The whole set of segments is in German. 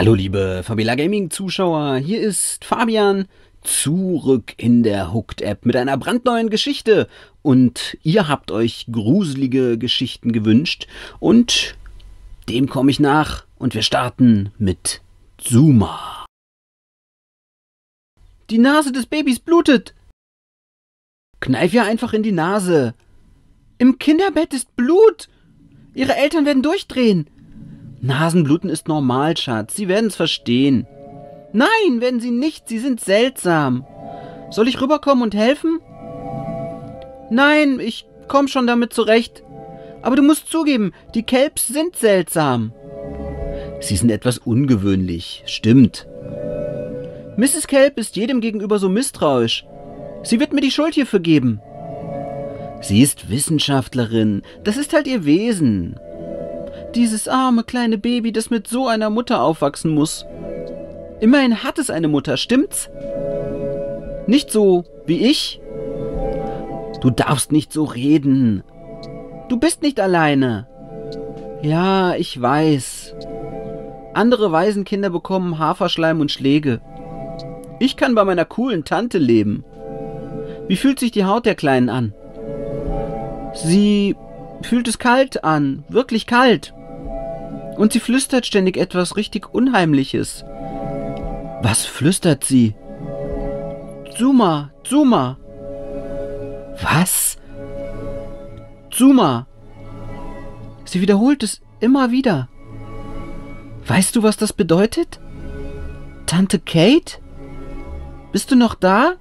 Hallo liebe Fabela Gaming Zuschauer, hier ist Fabian zurück in der Hooked App mit einer brandneuen Geschichte und ihr habt euch gruselige Geschichten gewünscht und dem komme ich nach und wir starten mit Zuma. Die Nase des Babys blutet. Kneif ihr einfach in die Nase. Im Kinderbett ist Blut. Ihre Eltern werden durchdrehen. Nasenbluten ist normal, Schatz. Sie werden es verstehen. Nein, werden Sie nicht. Sie sind seltsam. Soll ich rüberkommen und helfen? Nein, ich komm schon damit zurecht. Aber du musst zugeben, die Kelps sind seltsam. Sie sind etwas ungewöhnlich, stimmt. Mrs. Kelp ist jedem gegenüber so misstrauisch. Sie wird mir die Schuld hierfür geben. Sie ist Wissenschaftlerin, das ist halt ihr Wesen. Dieses arme kleine Baby, das mit so einer Mutter aufwachsen muss. Immerhin hat es eine Mutter, stimmt's? Nicht so wie ich? Du darfst nicht so reden. Du bist nicht alleine. Ja, ich weiß. Andere Waisenkinder bekommen Haferschleim und Schläge. Ich kann bei meiner coolen Tante leben. Wie fühlt sich die Haut der Kleinen an? Sie fühlt es kalt an, wirklich kalt. Und sie flüstert ständig etwas richtig Unheimliches. Was flüstert sie? Zuma, Zuma. Was? Zuma. Sie wiederholt es immer wieder. Weißt du, was das bedeutet? Tante Kate? Bist du noch da?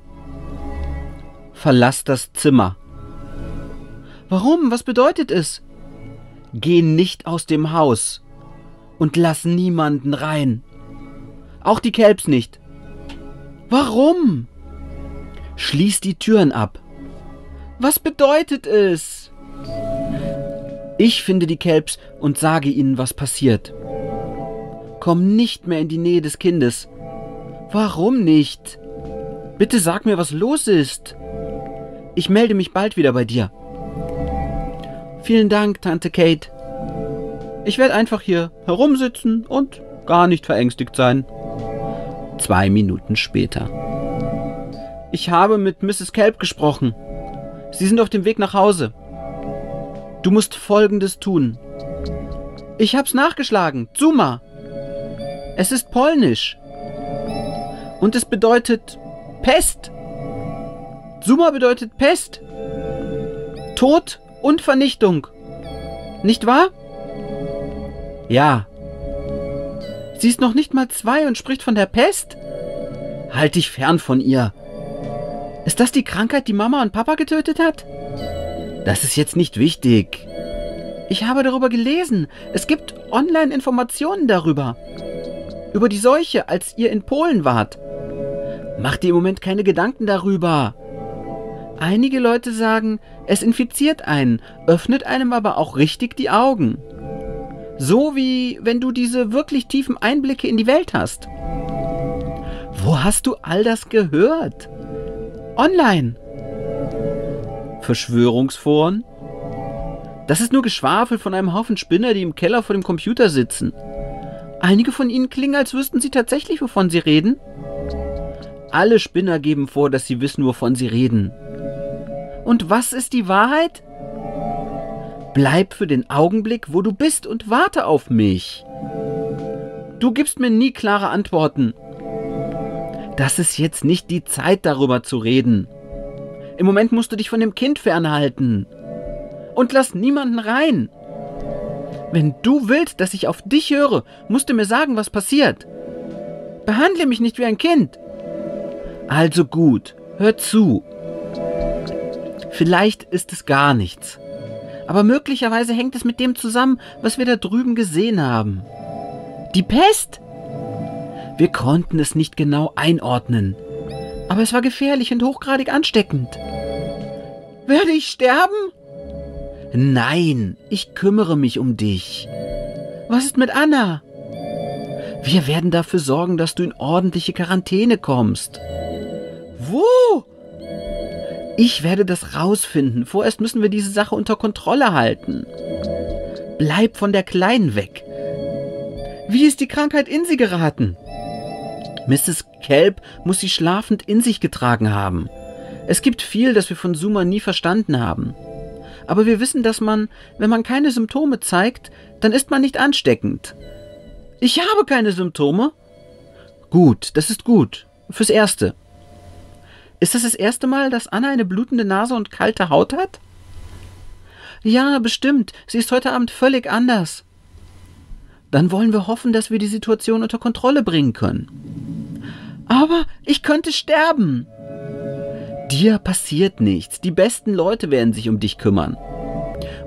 Verlass das Zimmer. Warum? Was bedeutet es? Geh nicht aus dem Haus und lass niemanden rein. Auch die Kelps nicht. Warum? Schließ die Türen ab. Was bedeutet es? Ich finde die Kelps und sage ihnen, was passiert. Komm nicht mehr in die Nähe des Kindes. Warum nicht? Bitte sag mir, was los ist. Ich melde mich bald wieder bei dir. Vielen Dank, Tante Kate. Ich werde einfach hier herumsitzen und gar nicht verängstigt sein. Zwei Minuten später. Ich habe mit Mrs. Kelp gesprochen. Sie sind auf dem Weg nach Hause. Du musst Folgendes tun. Ich hab's nachgeschlagen. Zuma. Es ist polnisch. Und es bedeutet Pest. Zuma bedeutet Pest. Tod und Vernichtung. Nicht wahr? Ja. Sie ist noch nicht mal zwei und spricht von der Pest? Halt dich fern von ihr. Ist das die Krankheit, die Mama und Papa getötet hat? Das ist jetzt nicht wichtig. Ich habe darüber gelesen. Es gibt Online-Informationen darüber. Über die Seuche, als ihr in Polen wart. Mach dir im Moment keine Gedanken darüber. Einige Leute sagen, es infiziert einen, öffnet einem aber auch richtig die Augen. So wie wenn du diese wirklich tiefen Einblicke in die Welt hast. Wo hast du all das gehört? Online. Verschwörungsforen? Das ist nur Geschwafel von einem Haufen Spinner, die im Keller vor dem Computer sitzen. Einige von ihnen klingen, als wüssten sie tatsächlich, wovon sie reden. Alle Spinner geben vor, dass sie wissen, wovon sie reden. Und was ist die Wahrheit? Bleib für den Augenblick, wo du bist und warte auf mich. Du gibst mir nie klare Antworten. Das ist jetzt nicht die Zeit, darüber zu reden. Im Moment musst du dich von dem Kind fernhalten. Und lass niemanden rein. Wenn du willst, dass ich auf dich höre, musst du mir sagen, was passiert. Behandle mich nicht wie ein Kind. Also gut, hör zu. Vielleicht ist es gar nichts aber möglicherweise hängt es mit dem zusammen, was wir da drüben gesehen haben. Die Pest? Wir konnten es nicht genau einordnen, aber es war gefährlich und hochgradig ansteckend. Werde ich sterben? Nein, ich kümmere mich um dich. Was ist mit Anna? Wir werden dafür sorgen, dass du in ordentliche Quarantäne kommst. Ich werde das rausfinden. Vorerst müssen wir diese Sache unter Kontrolle halten. Bleib von der Kleinen weg. Wie ist die Krankheit in sie geraten? Mrs. Kelp muss sie schlafend in sich getragen haben. Es gibt viel, das wir von Suma nie verstanden haben. Aber wir wissen, dass man, wenn man keine Symptome zeigt, dann ist man nicht ansteckend. Ich habe keine Symptome. Gut, das ist gut. Fürs Erste. Ist das das erste Mal, dass Anna eine blutende Nase und kalte Haut hat? Ja, bestimmt. Sie ist heute Abend völlig anders. Dann wollen wir hoffen, dass wir die Situation unter Kontrolle bringen können. Aber ich könnte sterben. Dir passiert nichts. Die besten Leute werden sich um dich kümmern.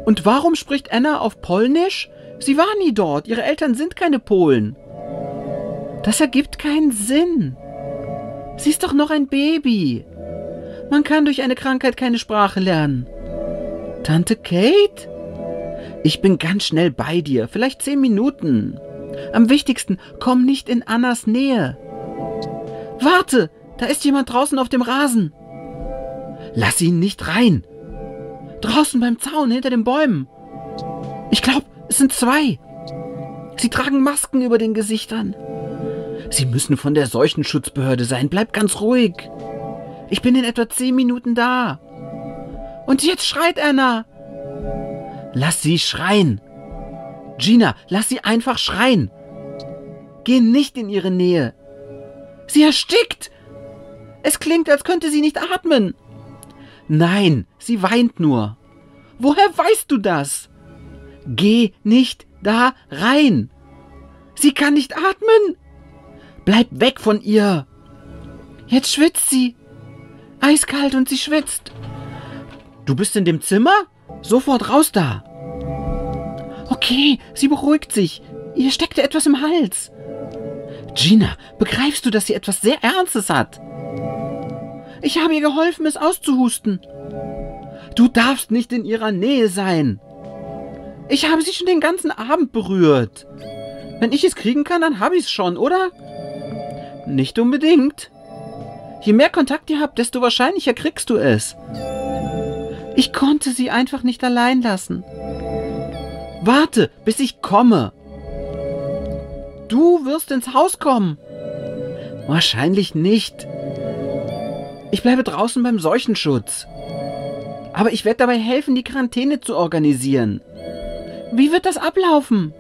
Und warum spricht Anna auf Polnisch? Sie war nie dort. Ihre Eltern sind keine Polen. Das ergibt keinen Sinn. Sie ist doch noch ein Baby. Man kann durch eine Krankheit keine Sprache lernen. Tante Kate? Ich bin ganz schnell bei dir, vielleicht zehn Minuten. Am wichtigsten, komm nicht in Annas Nähe. Warte, da ist jemand draußen auf dem Rasen. Lass ihn nicht rein. Draußen beim Zaun hinter den Bäumen. Ich glaube, es sind zwei. Sie tragen Masken über den Gesichtern. Sie müssen von der Seuchenschutzbehörde sein. Bleib ganz ruhig. Ich bin in etwa zehn Minuten da. Und jetzt schreit Anna. Lass sie schreien. Gina, lass sie einfach schreien. Geh nicht in ihre Nähe. Sie erstickt. Es klingt, als könnte sie nicht atmen. Nein, sie weint nur. Woher weißt du das? Geh nicht da rein. Sie kann nicht atmen. Bleib weg von ihr! Jetzt schwitzt sie. Eiskalt und sie schwitzt. Du bist in dem Zimmer? Sofort raus da. Okay, sie beruhigt sich. Ihr steckte etwas im Hals. Gina, begreifst du, dass sie etwas sehr Ernstes hat? Ich habe ihr geholfen, es auszuhusten. Du darfst nicht in ihrer Nähe sein. Ich habe sie schon den ganzen Abend berührt. Wenn ich es kriegen kann, dann habe ich es schon, oder? Nicht unbedingt. Je mehr Kontakt ihr habt, desto wahrscheinlicher kriegst du es. Ich konnte sie einfach nicht allein lassen. Warte, bis ich komme. Du wirst ins Haus kommen. Wahrscheinlich nicht. Ich bleibe draußen beim Seuchenschutz. Aber ich werde dabei helfen, die Quarantäne zu organisieren. Wie wird das ablaufen?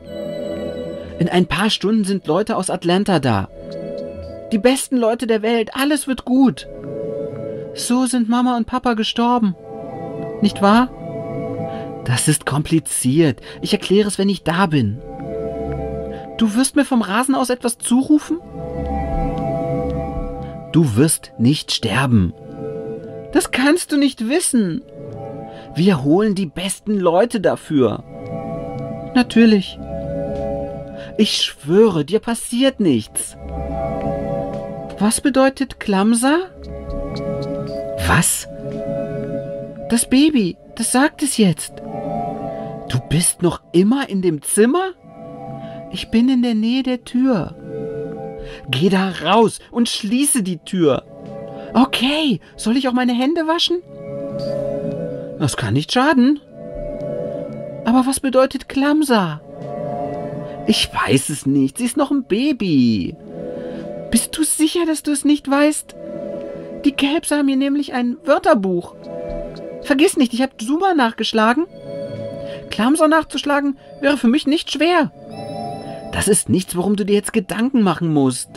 In ein paar Stunden sind Leute aus Atlanta da. Die besten Leute der Welt, alles wird gut. So sind Mama und Papa gestorben. Nicht wahr? Das ist kompliziert. Ich erkläre es, wenn ich da bin. Du wirst mir vom Rasen aus etwas zurufen? Du wirst nicht sterben. Das kannst du nicht wissen. Wir holen die besten Leute dafür. Natürlich. Ich schwöre, dir passiert nichts. Was bedeutet Klamsa? Was? Das Baby, das sagt es jetzt. Du bist noch immer in dem Zimmer? Ich bin in der Nähe der Tür. Geh da raus und schließe die Tür. Okay, soll ich auch meine Hände waschen? Das kann nicht schaden. Aber was bedeutet Klamsa? Ich weiß es nicht. Sie ist noch ein Baby. Bist du sicher, dass du es nicht weißt? Die Gelbs haben mir nämlich ein Wörterbuch. Vergiss nicht, ich habe Suma nachgeschlagen. Klamser nachzuschlagen wäre für mich nicht schwer. Das ist nichts, worum du dir jetzt Gedanken machen musst.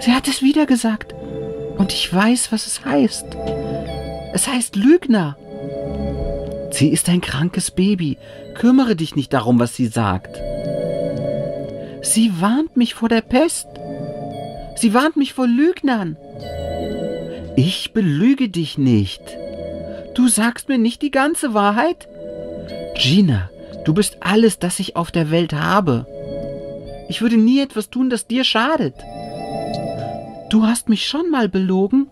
Sie hat es wieder gesagt. Und ich weiß, was es heißt. Es heißt Lügner. Sie ist ein krankes Baby. Kümmere dich nicht darum, was sie sagt. Sie warnt mich vor der Pest. Sie warnt mich vor Lügnern. Ich belüge dich nicht. Du sagst mir nicht die ganze Wahrheit? Gina, du bist alles, das ich auf der Welt habe. Ich würde nie etwas tun, das dir schadet. Du hast mich schon mal belogen?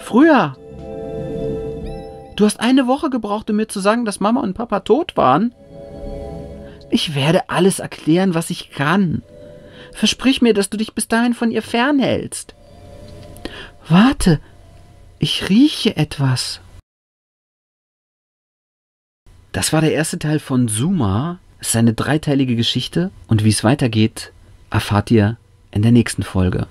Früher. Du hast eine Woche gebraucht, um mir zu sagen, dass Mama und Papa tot waren? Ich werde alles erklären, was ich kann. Versprich mir, dass du dich bis dahin von ihr fernhältst. Warte, ich rieche etwas. Das war der erste Teil von Zuma. Es ist eine dreiteilige Geschichte und wie es weitergeht, erfahrt ihr in der nächsten Folge.